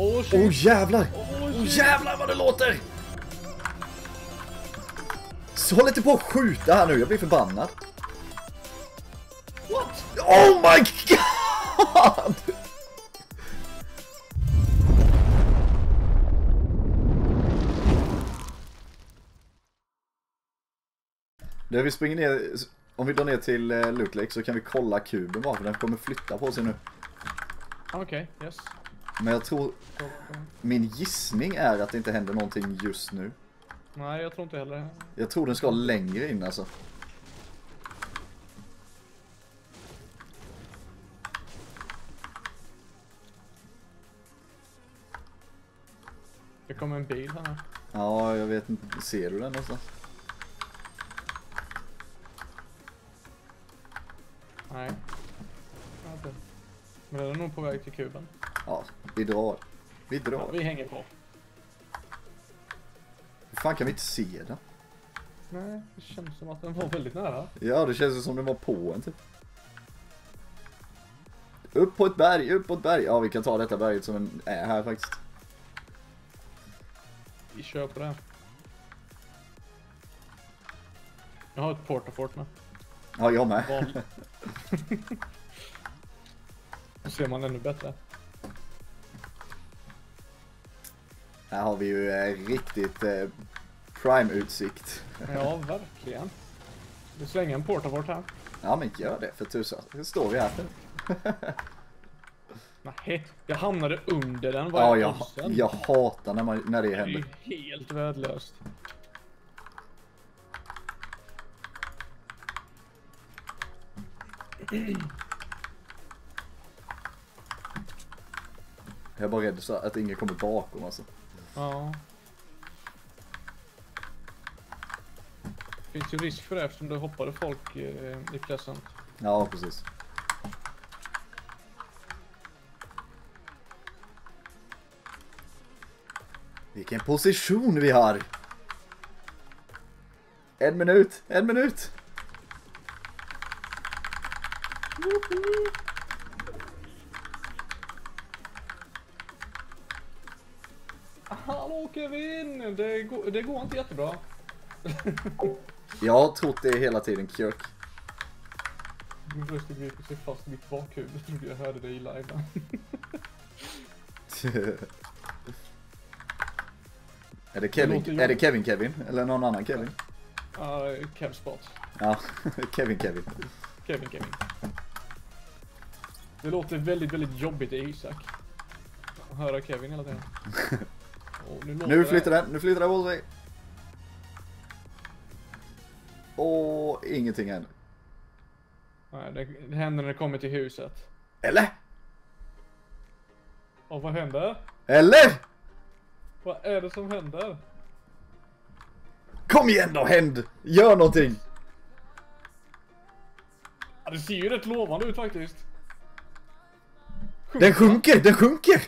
Åh shit. Oh jävlar! Åh, Oh jävlar vad det låter! Så håll inte på att skjuta här nu, jag blir förbannad. What? Oh my god! Där vi springer ner, om vi drar ner till eh, Loot Lake så kan vi kolla kuben bara för den kommer flytta på sig nu. Okej, yes. Men jag tror, min gissning är att det inte händer någonting just nu. Nej, jag tror inte heller. Jag tror den ska längre in alltså. Det kommer en bil här. Ja, jag vet inte. Ser du den någonstans? Nej. Men den är nog på väg till kuben. Ja, vi drar. Vi Ja, drar. vi hänger på. Hur fan kan vi inte se den? Nej, det känns som att den var väldigt nära. Ja, det känns som den var på en typ. Upp på ett berg, upp på ett berg. Ja, vi kan ta detta berget som en är här faktiskt. Vi kör på det. Jag har ett portafort med. Ja, jag med. Då ser man ännu bättre. Här har vi ju eh, riktigt eh, prime-utsikt. Ja, verkligen. Du slänger en portafort här. Ja, men gör det för tusan. Nu står vi här. Nej, jag hamnade under den. Vad Ja, jag, jag hatar när, man, när det Det är ju händer. helt värdelöst. Jag är bara rädd så att ingen kommer bakom alltså. Ja. Finns ju risk för det eftersom det hoppade folk eh, i Pleasant. Ja, precis. Vilken position vi har! En minut, en minut! Hallå Kevin! Det går, det går inte jättebra. Jag har trott det hela tiden, Kirk. Min röst griper sig fast i mitt bakhuvud. Trodde jag hörde dig live. är, det Det Kevin, låter är det Kevin Kevin? Eller någon annan Kevin? Uh, Kevspot. Ja, Kevin Kevin. Kevin Kevin. Det låter väldigt, väldigt jobbigt i Isak. Att höra Kevin hela tiden. Nu, Nu flyttar den, nu flyttar den på sig. Och ingenting händer. Nej, det, händer när det kommer till huset. Eller? Och vad händer? Eller? Vad är det som händer? Kom igen då, händ! Gör någonting! Ja, det ser ju rätt lovande ut faktiskt. Den sjunker, den sjunker!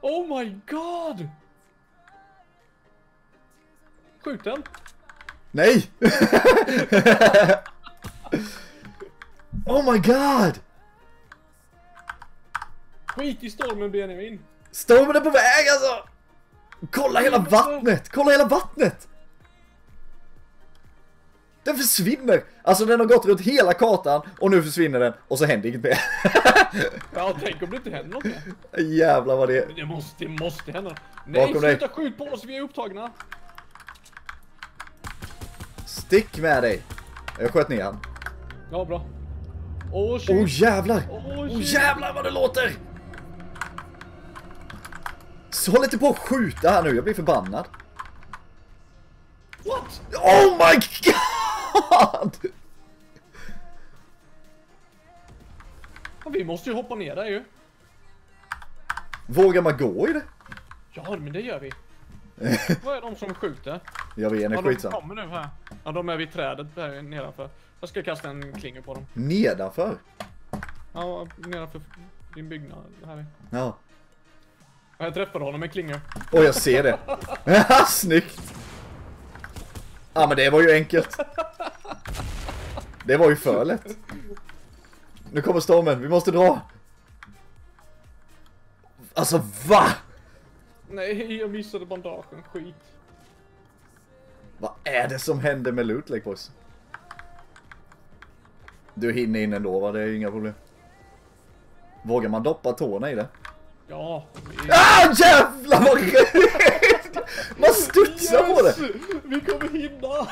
Oh my god! Skjut den! Nej! oh my god! Skit i stormen Benjamin! Stormen är på väg alltså! Kolla hela vattnet! Kolla hela vattnet! Den försvinner! Alltså den har gått runt hela kartan och nu försvinner den och så händer inget mer. Ja, tänk om det inte händer något mer. Jävlar vad det är. Det måste, det måste hända. Nej, Bakom dig. sluta skjut på oss, vi är upptagna. Stick med dig! Jag sköt ner han. Ja, bra. Åh, shit. Oh jävlar! Åh, Oh shit. jävlar vad det låter! Så håll inte på att skjuta här nu, jag blir förbannad. What? Oh my god! Ja, vi måste ju hoppa ner där ju. Vågar man gå i det? Ja, men det gör vi. Vad är de som skjuter? Jag vet Ja, inte, de skitsamma. kommer nu här. Ja, de är vid trädet där nedanför. Jag ska kasta en klinga på dem. Nedanför? Ja, nedanför din byggnad. Här är. Ja. Ja, Jag träffade honom med klingor. Och jag ser det. Snyggt! Ja men det var ju enkelt. Det var ju för lätt. Nu kommer stormen, vi måste dra. Alltså va? Nej, jag missade bandagen. Skit. Vad är det som händer med loot Lake boys? Du hinner in ändå va? Det är inga problem. Vågar man doppa tårna i det? Ja. vi- Ah jävlar vad! Man studsar på det! Yes! Vi kommer hinna!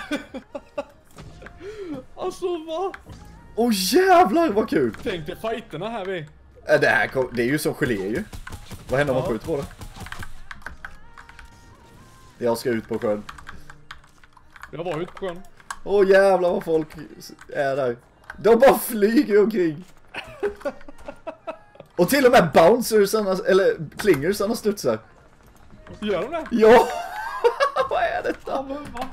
alltså va? Åh jävlar vad kul! Tänk dig fighterna här vi. Äh, Det här kom, det är ju som gelé ju. Vad händer om man skjuter på det? Jag ska ut på sjön. Jag var ute på sjön. Åh jävlar vad folk är där. De bara flyger omkring. Och till och med bouncersarna, eller klingersarna studsar. Gör de det? Ja! vad är Ja detta? men va?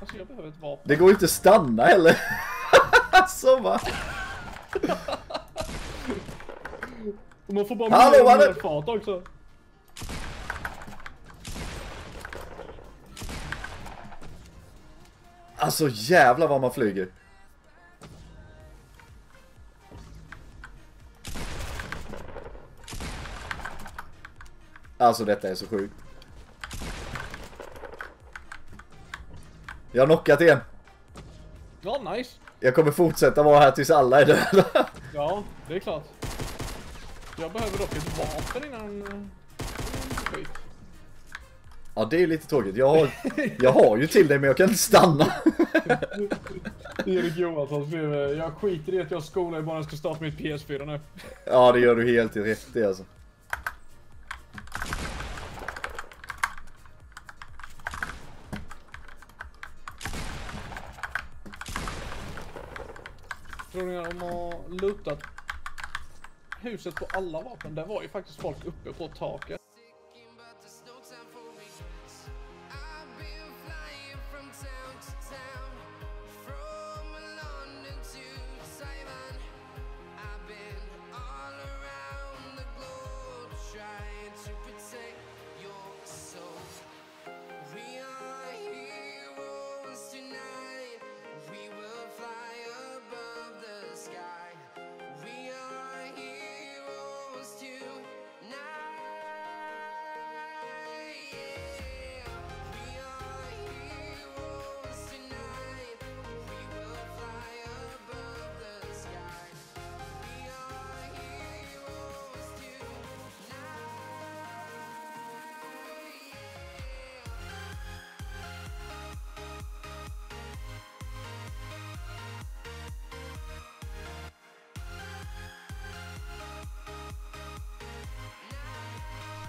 Alltså jag behöver ett vapen. Det går inte att stanna heller. alltså va? Man får bara Hallå, mer fart också. Alltså jävlar vad man flyger. Alltså detta är så sjukt. Jag har knockat igen. Ja, nice. Jag kommer fortsätta vara här tills alla är döda. Ja, det är klart. Jag behöver dock ett vapen innan... Skit. Ja det är lite tråkigt. Jag har, jag har ju till dig men jag kan inte stanna. Erik Johansson skrev eh, Jag skiter i att jag skolar, jag bara ska starta mitt PS4 nu. Ja det gör du helt rätt i alltså. Tror ni att de har lootat huset på alla vapen? Där var ju faktiskt folk uppe på taket.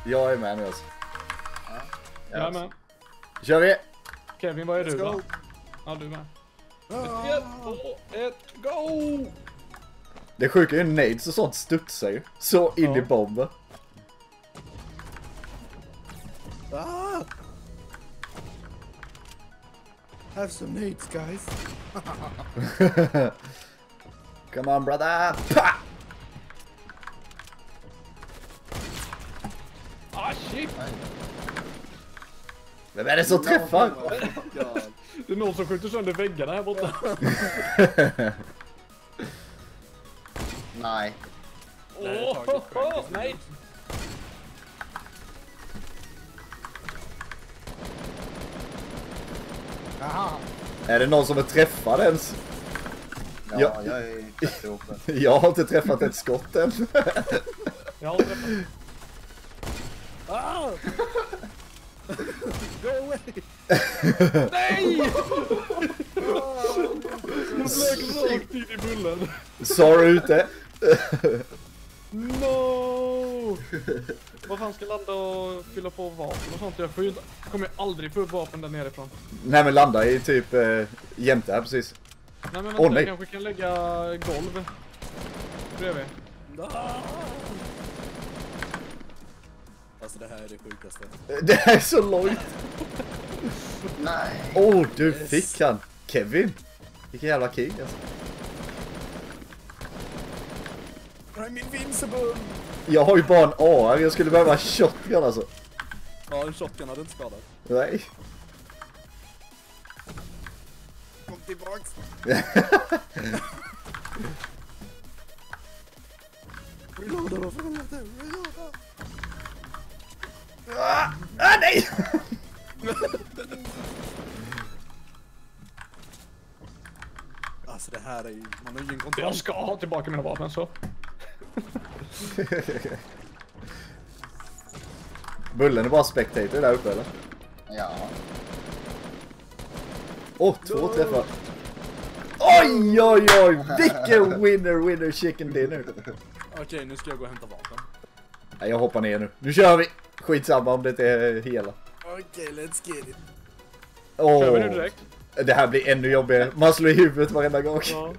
Jag är med nu alltså. Jag är med. Kör vi! Kevin, vad är du Let's då? go. Ja, du är med. Ett, två, ett, go! Det sjuka är ju nades och sånt studsar ju. Så in i Ja. bomben. Ah! Have some nades, guys. Come on brother! Pa! Ah shit! Vem är det som träffar? Det är någon som skjuter sönder väggarna här borta. Nej. Åh, oh, oh, nej! Aha! Är det någon som är träffad ens? Ja, Ja. jag är. Jag har inte träffat ett skott än. Jag har träffat. Go away! Nej! Jag flög rakt in i bullen. Sorry ute. No! Vad fan ska jag landa och fylla på vapen och sånt? Jag får ju inte, jag kommer ju aldrig få upp vapen där nerifrån. Nej men landa i typ eh, jämte här precis. Nej men vänta, Åh, nej. jag kanske kan lägga golv bredvid. Ah! Alltså det här är det sjukaste. Det här är så lojt. Nej. Åh, oh, du Yes. fick han. Kevin. Vilken jävla king alltså. I'm invincible! Jag har ju bara en AR, jag skulle behöva en shotgun alltså. Ja, en shotgun hade inte skadat. Nej. Kom tillbaks! Reloada då för helvete! Reloada! Nej! Alltså det här är ju, man har ju ingen kontroll. Jag ska ha tillbaka mina vapen så. Bullen är bara spectator där uppe eller? Ja. Åh, två träffar. Oj, oj, oj! Vilken winner, winner chicken dinner. Okej, nu ska jag gå och hämta vapen. Nej, jag hoppar ner nu. Nu kör vi! Skitsamma om det inte är hela. Okej, let's get it. Åh, Kör vi nu direkt? det här blir ännu jobbigare. Man slår i huvudet varenda gång. Ja.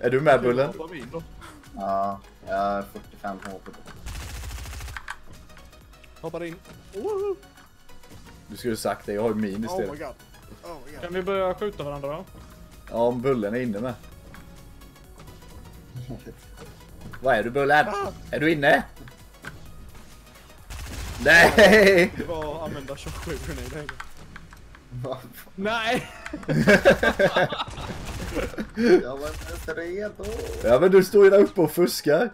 Är du med Bullen? Ja. Jag är 45 HP. Hoppar in. Woho! Du skulle sagt det, jag har ju min Oh my istället. god. Oh my god. Kan vi börja skjuta varandra då? Ja, om Bullen är inne med. Vad är du Bullen? Är du inne? Nej! Det var att använda 27 grenade. Vad Nej! Jag var inte ens redo. Ja men du står ju där uppe och fuskar.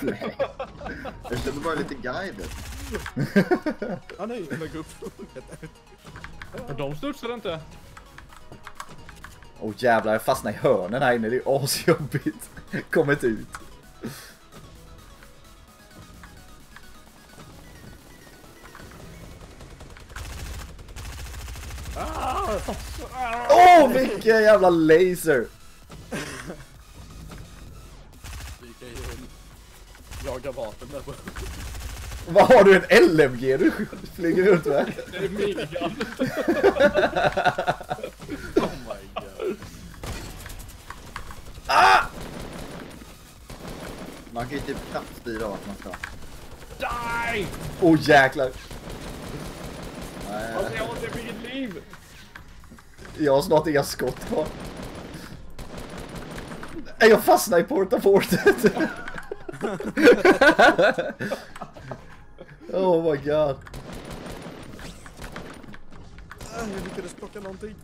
Nej. Jag körde bara lite guider. Ah nej, jag lägger upp. Och de studsade inte. Åh jävlar, jag fastnar i hörnen här inne. Det är asjobbigt. Kommit ut. Åh, oh, vilken jävla laser! Vi kan ju jaga vapen där på. Vad har du en LMG du flyger runt med? Det är minigun. Oh my god. Man kan ju typ knappt styra vart man ska. Die! Åh oh, jäklar. Nej, Alltså jag har inte mitt liv. Jag har snart inga skott kvar. Nej, Jag fastnar i portafortet. oh my god. Ah, Jag lyckades plocka någonting.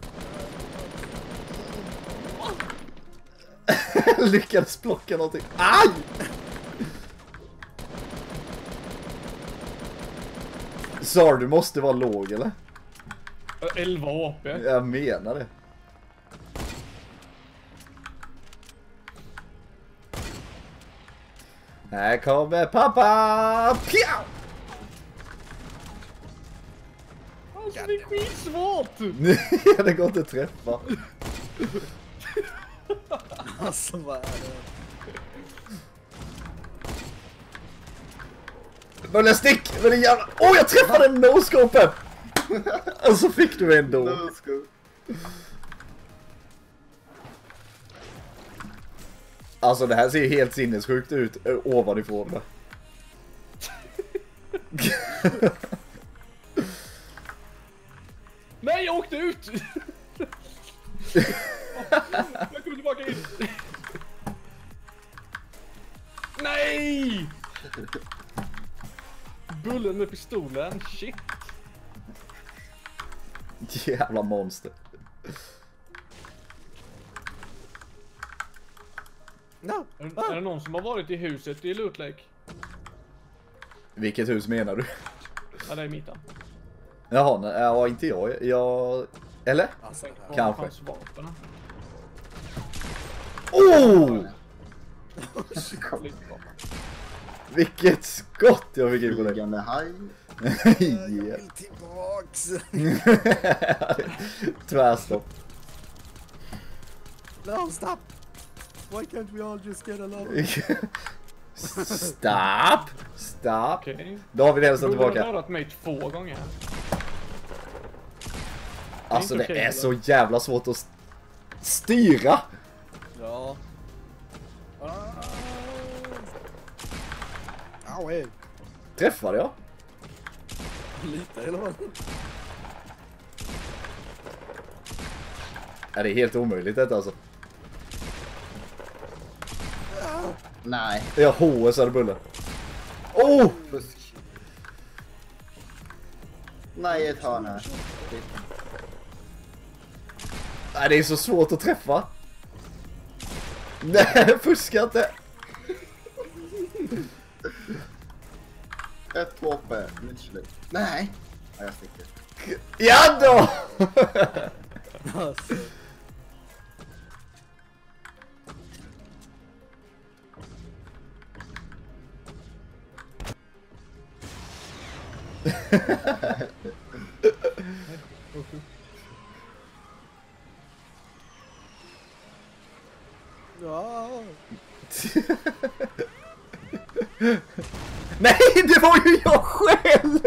Lyckades plocka någonting. Aj! Sar, du måste vara låg eller? 11 HP. Jag menar det. Här kommer pappa! Pjau! Alltså det är skitsvårt! Ja, det går inte att träffa. Alltså vad är det? Bullen stick! Men jävla... Åh, oh, jag träffade no-scopen! Och så fick du ändå. Alltså det här ser ju helt sinnessjukt ut ö, ovanifrån. va? Nej, jag åkte ut! jag kommer tillbaka in. Nej! Bullen med pistolen, shit. Jävla monster. No. Är, är det någon som har varit i huset i Loot Lake? Vilket hus menar du? Ja, det är mittan. Jaha, nej, ja, inte jag. Jag... Eller? Alltså, det Kanske. Oh! Vilket skott jag fick in på dig. Flygande haj. Jag vill tillbaks. Tvärstopp. No, stop. Why can't we all just get along? Stop! Stop! Okej. David hälsar Bullen har tillbaka. dödat mig två gånger. Alltså det okej, är eller? så jävla svårt att st- styra. Ja. Ah. Au, hej. Träffade jag? Lite eller vad? Ja, det är helt omöjligt detta alltså. Nej, Jag HSade bullen. Oh! fusk. Nej, ett hörn här. Nej, det är så svårt att träffa. Nej, fuska inte. Ett HP. Literally. Nej! Ja, jag sticker. Ja då! Alltså. Ja. Nej, det var ju jag själv!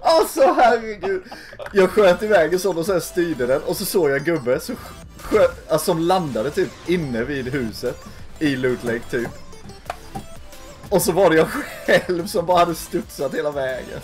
Alltså herregud. Jag sköt iväg en sån och sen styrde den och så såg jag en gubbe så sköt, alltså, som landade typ inne vid huset i Loot Lake typ. Och så var det jag själv som bara hade studsat hela vägen.